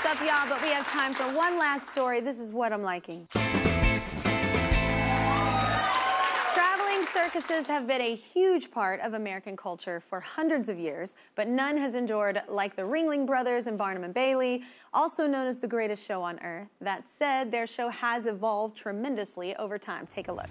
What's up, y'all? But we have time for one last story. This is what I'm liking. Traveling circuses have been a huge part of American culture for hundreds of years, but none has endured like the Ringling Brothers and Barnum and Bailey, also known as the greatest show on earth. That said, their show has evolved tremendously over time. Take a look.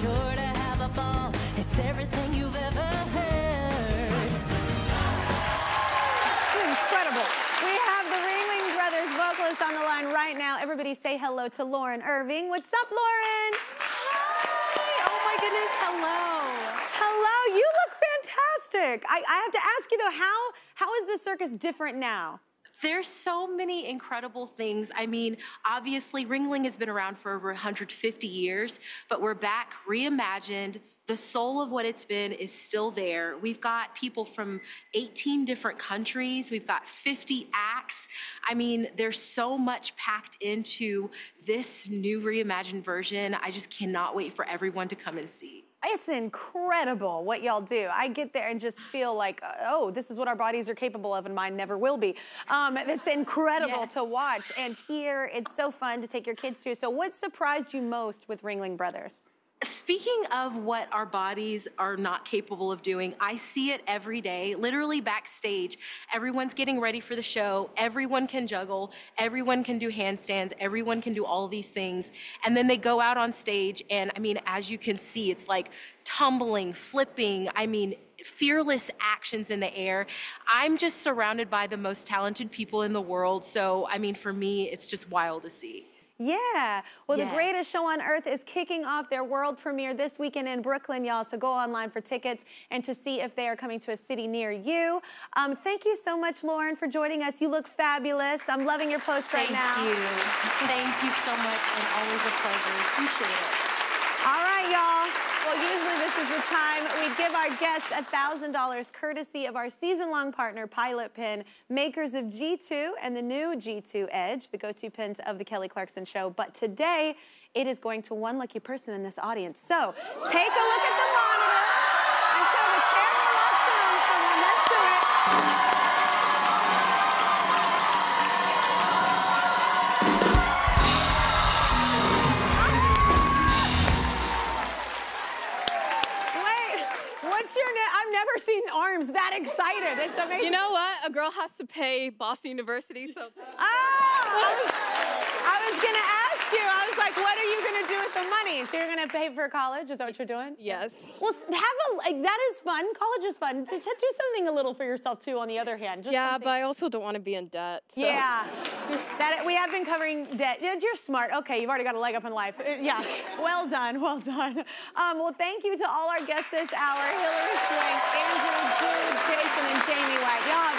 It's everything you've ever heard. It's incredible. We have the Ringling Brothers vocalist on the line right now. Everybody say hello to Lauren Irving. What's up, Lauren? Hi. Oh my goodness, hello. Hello, you look fantastic. I, I have to ask you though, how how is the circus different now? There's so many incredible things. I mean, obviously, Ringling has been around for over 150 years, but we're back reimagined. The soul of what it's been is still there. We've got people from 18 different countries. We've got 50 acts. I mean, there's so much packed into this new reimagined version. I just cannot wait for everyone to come and see. It's incredible what y'all do. I get there and just feel like, oh, this is what our bodies are capable of, and mine never will be. Um, it's incredible Yes. to watch and hear. It's so fun to take your kids to. So, what surprised you most with Ringling Brothers? Speaking of what our bodies are not capable of doing, I see it every day, literally backstage. Everyone's getting ready for the show. Everyone can juggle. Everyone can do handstands. Everyone can do all these things. And then they go out on stage, and I mean, as you can see, it's like tumbling, flipping. I mean, fearless actions in the air. I'm just surrounded by the most talented people in the world. So, I mean, for me, it's just wild to see. Yeah. Well, the greatest show on earth is kicking off their world premiere this weekend in Brooklyn, y'all. So go online for tickets and to see if they are coming to a city near you. Um, thank you so much, Lauren, for joining us. You look fabulous. I'm loving your post right Thank now. Thank you. Thank you so much, and always a pleasure. Appreciate it. All right, y'all. Well, usually this is the time give our guests $1,000 courtesy of our season-long partner, Pilot Pen, makers of G2 and the new G2 Edge, the go-to pins of the Kelly Clarkson Show. But today, it is going to one lucky person in this audience. So take a look at the monitor what's your name? I've never seen arms that excited. It's amazing. You know what? A girl has to pay Boston University, so Oh, I was, I was gonna ask you. I was like, what are you gonna do with the money? So you're gonna pay for college? Is that what you're doing? yes. Well, have a like that is fun. College is fun. To, to do something a little for yourself too. On the other hand, just Yeah, something- but I also don't want to be in debt. so- yeah, that we have been covering debt. You're smart. Okay, you've already got a leg up in life. Uh, Yeah, well done, well done. Um, well, thank you to all our guests this hour: Hilary Swank, Andrew, Jason, and Jamie White. Y'all